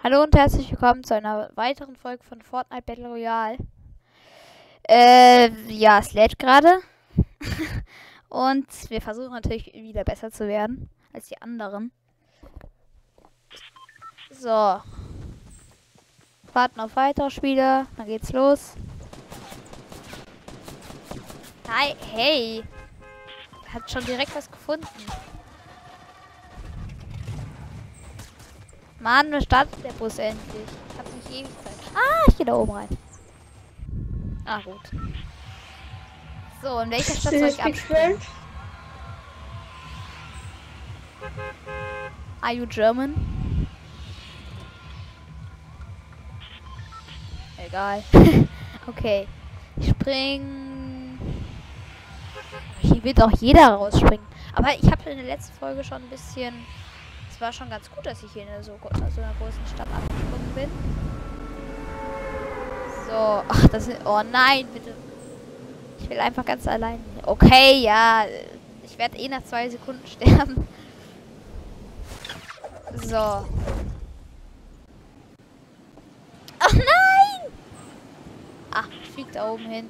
Hallo und herzlich willkommen zu einer weiteren Folge von Fortnite Battle Royale. Äh, ja, es lädt gerade. und wir versuchen natürlich wieder besser zu werden als die anderen. So. Warten auf weitere Spieler. Dann geht's los. Hi, hey. Hat schon direkt was gefunden. Mann, wo startet der Bus endlich? Ich hab nicht ewig Zeit. Ah, ich gehe da oben rein. Ah, gut. So, in welcher Stadt soll ich abspringen? Are you German? Egal. okay. Ich spring. Hier wird auch jeder rausspringen. Aber ich habe in der letzten Folge schon ein bisschen war schon ganz gut, dass ich hier in so, so einer großen Stadt abgesprungen bin. So, ach, das ist. Oh nein, bitte. Ich will einfach ganz allein. Okay, ja. Ich werde eh nach zwei Sekunden sterben. So. Ach nein! Ach, ich flieg da oben hin.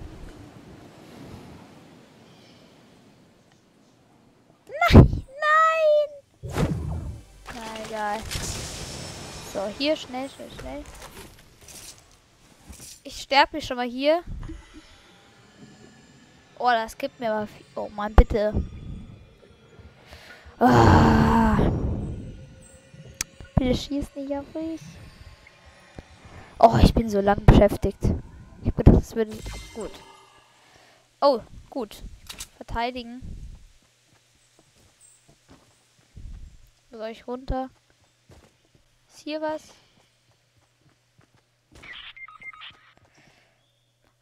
Egal. So, hier schnell, schnell, schnell. Ich sterbe mich schon mal hier. Oh, das gibt mir aber viel. Oh Mann, bitte. Ah. Bitte schieß nicht auf mich. Oh, ich bin so lang beschäftigt. Ich habe gedacht, würde gut. Oh, gut. Verteidigen. Soll ich runter? Ist hier was?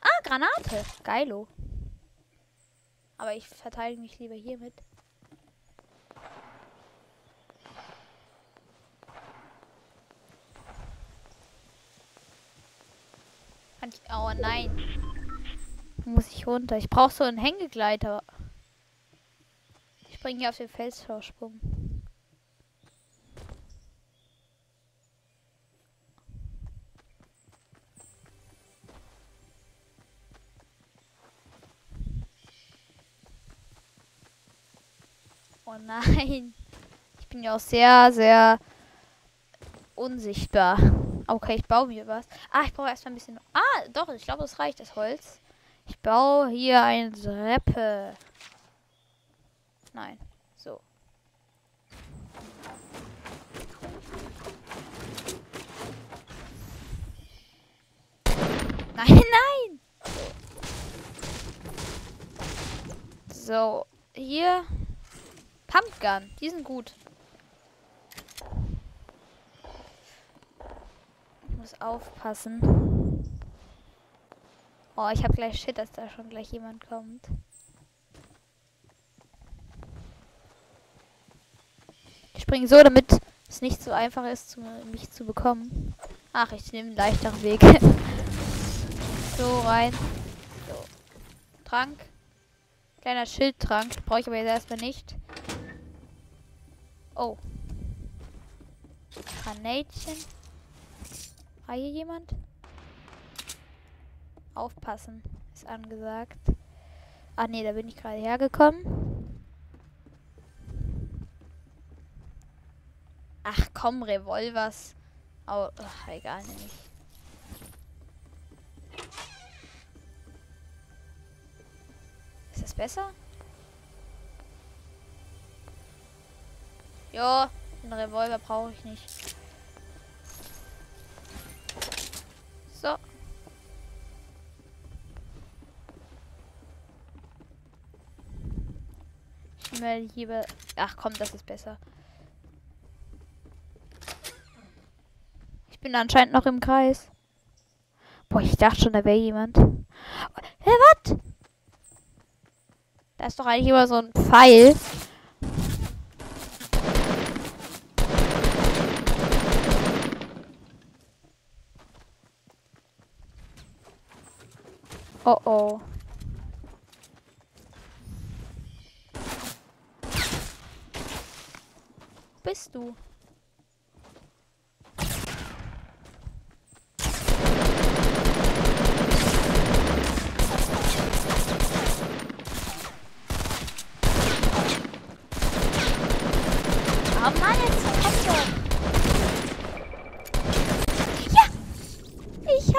Ah, Granate. Geilo. Aber ich verteidige mich lieber hiermit. Oh nein. Muss ich runter. Ich brauche so einen Hängegleiter. Ich springe hier auf den Felsvorsprung. Oh nein. Ich bin ja auch sehr, sehr unsichtbar. Okay, ich baue mir was. Ah, ich brauche erstmal ein bisschen. Ah, doch, ich glaube, das reicht, das Holz. Ich baue hier eine Treppe. Nein, so. Nein, nein! So, hier Pumpgun, die sind gut. Ich muss aufpassen. Oh, ich habe gleich Shit, dass da schon gleich jemand kommt. Ich springe so, damit es nicht so einfach ist, zu, mich zu bekommen. Ach, ich nehme einen leichteren Weg. so, rein. So. Trank. Kleiner Schildtrank. Brauche ich aber jetzt erstmal nicht. Oh. Granätchen. War hier jemand? Aufpassen ist angesagt. Ah ne, da bin ich gerade hergekommen. Ach komm, Revolvers. Oh, ach, egal, nämlich. Ist das besser? Jo, den Revolver brauche ich nicht. So. Ich melde hier. Ach komm, das ist besser. Ich bin anscheinend noch im Kreis. Boah, ich dachte schon, da wäre jemand. Hä, was? Da ist doch eigentlich immer so ein Pfeil. Oh oh. Bist du?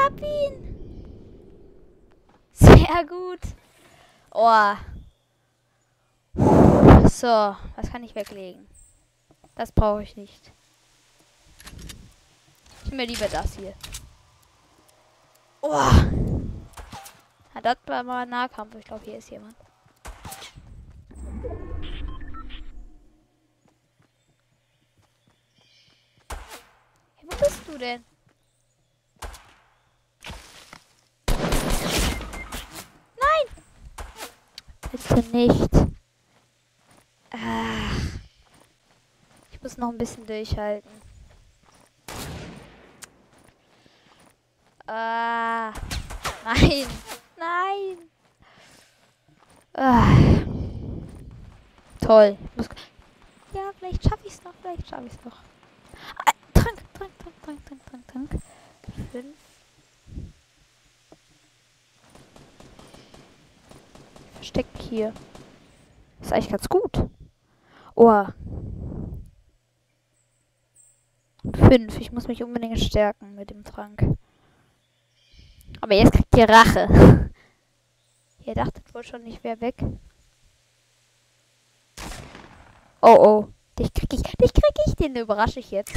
hab ihn. Sehr gut. Oh. So, was kann ich weglegen? Das brauche ich nicht. Ich mir lieber das hier. Oh. Ja, das war mal Nahkampf. Ich glaube, hier ist jemand. Hey, wo bist du denn? Nein! Bitte nicht. Ach. Ich muss noch ein bisschen durchhalten. Ah. Nein. Nein. Ah. Toll. Muss ja, vielleicht schaffe ich es noch. Vielleicht schaffe ich es noch. Ah, Trank, Trank, Trank, Trank, Trank, Trank, Trank. Fünf. Versteck hier. Ist eigentlich ganz gut. Oh. Fünf. Ich muss mich unbedingt stärken mit dem Trank. Aber jetzt kriegt ihr Rache. ihr dachtet wohl schon, ich wäre weg. Oh oh. Dich krieg ich. Dich krieg ich. Den überrasche ich jetzt.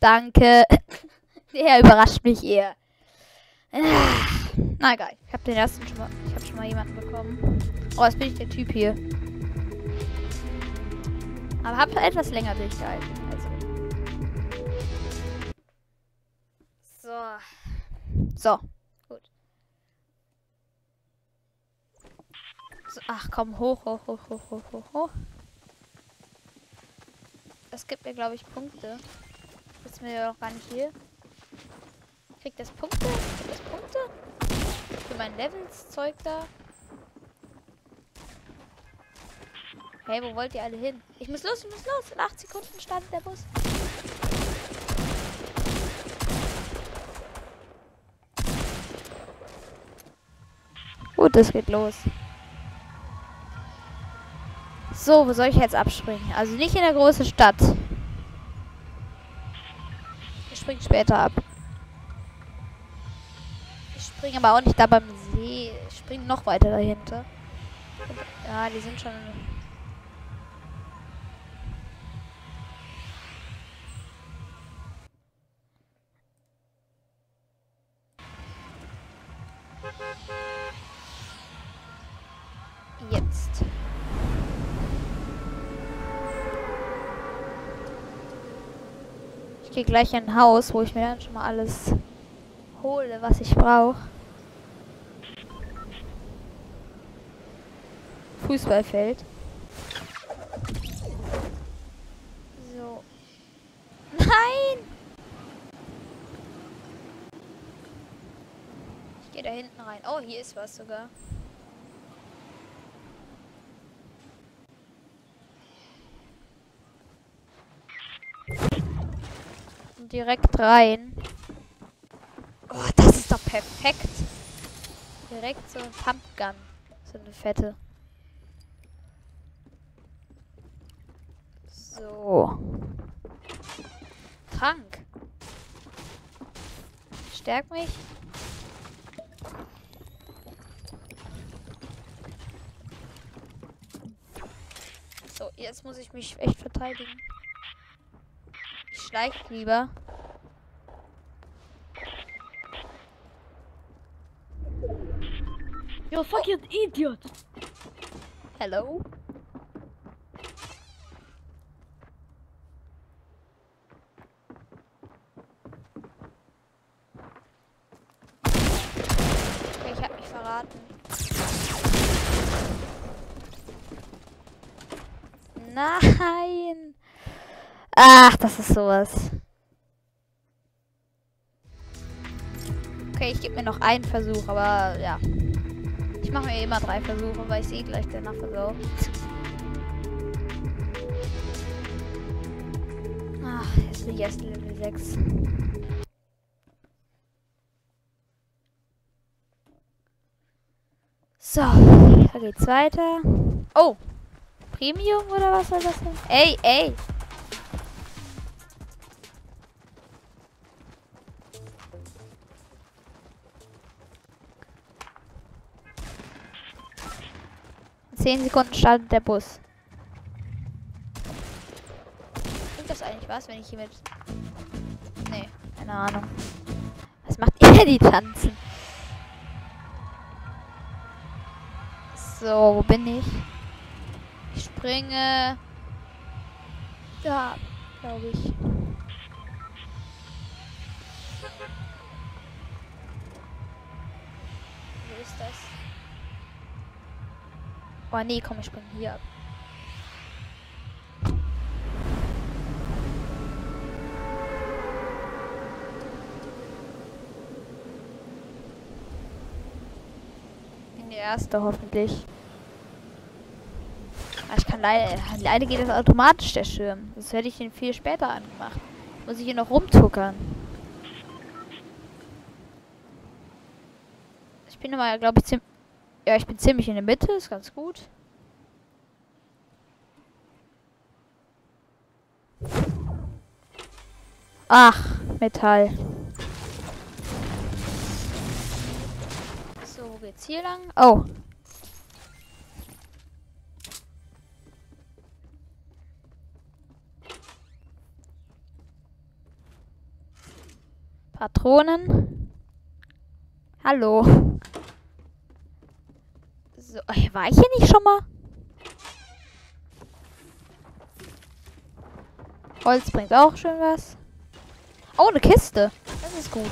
Danke. Der überrascht mich eher. Na egal. Ich habe den ersten schon mal. Ich habe schon mal jemanden bekommen. Oh, jetzt bin ich der Typ hier. Aber habe etwas länger durchgehalten. Also. So. So. Gut. So, ach komm, hoch, hoch, hoch, hoch, hoch, hoch, hoch. Das gibt mir, glaube ich, Punkte. Das ist mir auch gar nicht hier. Kriegt das Punkte? Kriegt das Punkte? Für mein Levels-Zeug da? Hey, wo wollt ihr alle hin? Ich muss los, ich muss los. In 8 Sekunden startet der Bus. Gut, es geht los. So, wo soll ich jetzt abspringen? Also nicht in der großen Stadt. Ich springe später ab. Ich springe aber auch nicht da beim See. Ich springe noch weiter dahinter. Ja, die sind schon Jetzt. Ich gehe gleich in ein Haus, wo ich mir dann schon mal alles hole, was ich brauche. Fußballfeld. So. Nein! Ich gehe da hinten rein. Oh, hier ist was sogar. direkt rein. Oh, das ist doch perfekt. Direkt so ein Pumpgun. So eine fette. So. Trank. Stärk mich. So, jetzt muss ich mich echt verteidigen schleicht lieber. You fucking idiot! Hello? Okay, ich hab mich verraten. Nein! Ach, das ist sowas. Okay, ich gebe mir noch einen Versuch, aber ja. Ich mache mir immer drei Versuche, weil ich sie gleich danach versau. Ach, jetzt bin ich erst Level 6. So, da geht's weiter. Oh, Premium oder was soll das denn? Ey, ey. 10 Sekunden startet der Bus. Bringt das eigentlich was, wenn ich hier mit... Nee, keine Ahnung. Was macht ihr, die tanzen? So, wo bin ich? Ich springe... Da, glaube ich. Wo ist das? Oh nee, komm, ich spring hier ab. Bin der erste hoffentlich. Ah, Ich kann leider, leider geht das automatisch der Schirm. Das hätte ich den viel später angemacht. Muss ich hier noch rumtuckern. Ich bin immer, glaube ich, ziemlich. Ja, ich bin ziemlich in der Mitte, ist ganz gut. Ach, Metall. So, wo geht's hier lang? Oh. Patronen. Hallo. So, war ich hier nicht schon mal? Holz bringt auch schön was. Oh, eine Kiste. Das ist gut.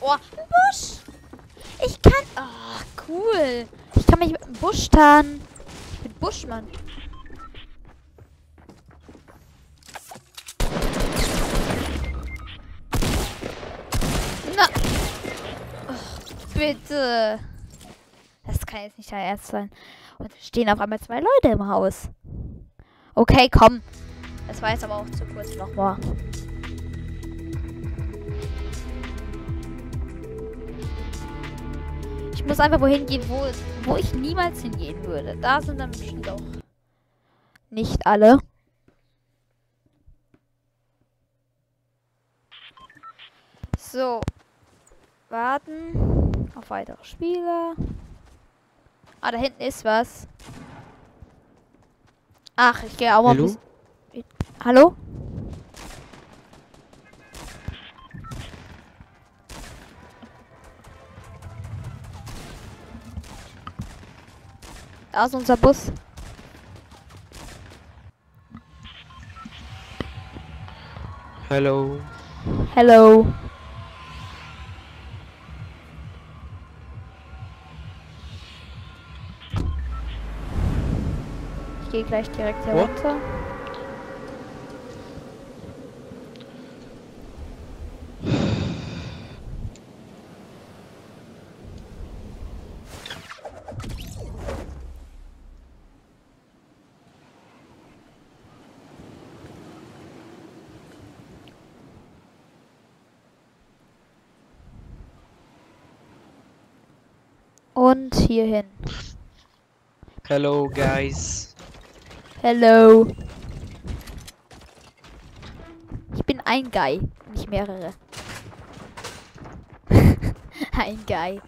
Oh, ein Busch. Ich kann... Oh, cool. Ich kann mich mit dem Busch tarnen. Ich bin Buschmann. Bitte. Das kann jetzt nicht dein Ernst sein. Und es stehen auf einmal zwei Leute im Haus. Okay, komm. Das war jetzt aber auch zu kurz nochmal. Ich muss einfach wohin gehen, wo, wo ich niemals hingehen würde. Da sind dann bestimmt auch nicht alle. So. Warten auf weitere Spieler. Ah, da hinten ist was. Ach, ich gehe auch mal. ein Hallo? bisschen- Hallo? Da ist unser Bus. Hello. Hello. Gehe gleich direkt hier What? runter. Und hierhin. Hello, guys. Hello. Ich bin ein Guy, nicht mehrere. ein Guy.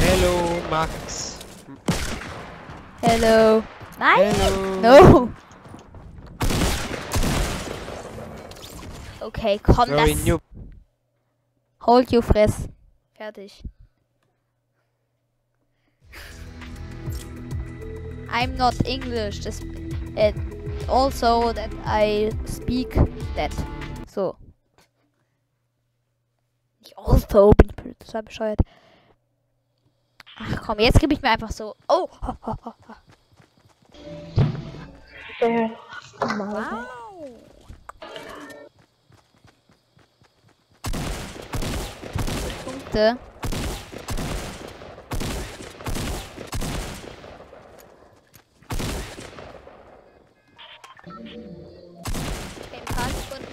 Hello, Max. Hello. Nein! Hello. No! Okay, komm, Very das. new. Hold you Fress. Fertig. I'm not English. Das, äh, also that I speak that. So. Nicht also, bin ich total bescheuert. Ach komm, jetzt gebe ich mir einfach so. Oh! Ho, ho, ho, ho. Wow!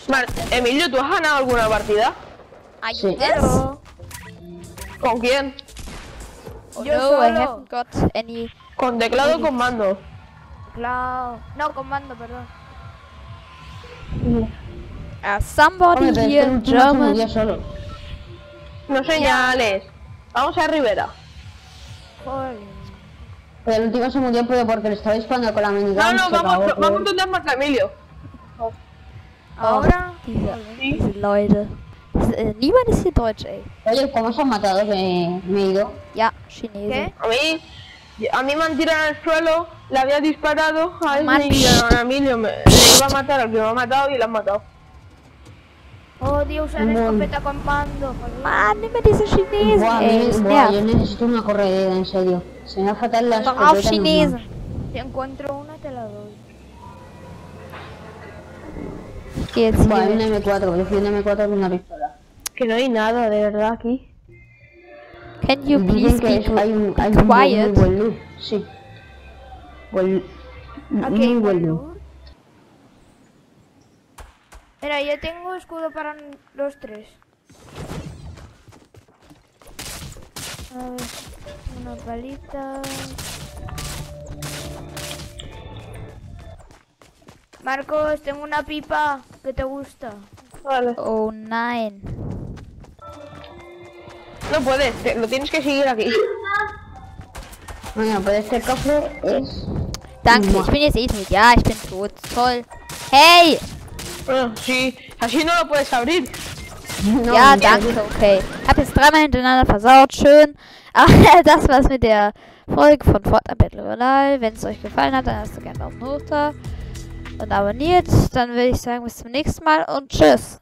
Mar- der Emilio, ¿tú has ganado alguna partida? Ayudes. ¿Con quién? Yo no, I solo. haven't got any. Con teclado o con mando. Claro. No, comando, perdón. Uh, somebody Hombre, here este in se German. No señales. Vamos a Rivera. Joder. Pero el último se murió pero porque le estaba disparando con la minigun. No, no, vamos, cagó, vamos donde Marco Emilio. Ahora. Diese, diese Leute. Niemand ist hier Deutsch, ey. Oye, ¿cómo se han matado? Que me he ido. Chinesen. ¿Qué? A mí, a mí me han tirado al suelo, le había disparado a ese y a Emilio me, le iba a matar al que me ha matado y lo han matado. Odio usar Mon... escopeta con mando. Mami, me dice chinés. Buah, eh, buah, yo necesito una corredera, en serio. Se me va a fatal la escopeta. chinés. Si encuentro una, te la doy. ¿Qué es? Buah, hay M4. Yo fui una M4 con una pistola. Que no hay nada, de verdad, aquí. Can you please que hay un, hay quiet? Sí. Bueno, muy bueno. Mira, yo tengo escudo para los tres. A ver, una palita. Marcos, tengo una pipa que te gusta. Vale. Oh nein. No puedes, te- lo tienes que seguir aquí. Bueno, pero este cofre es... Danke, ich bin jetzt eh. Ja, ich bin tot. Toll. Hey! Sí, así no lo puedes abrir. No, ja, danke, okay. Hab jetzt dreimal hintereinander versaut, schön. Aber das war's mit der Folge von Fortnite Battle Royale. Wenn es euch gefallen hat, dann lasst gerne einen Daumen hoch da. Und abonniert. Dann würde ich sagen, bis zum nächsten Mal und tschüss.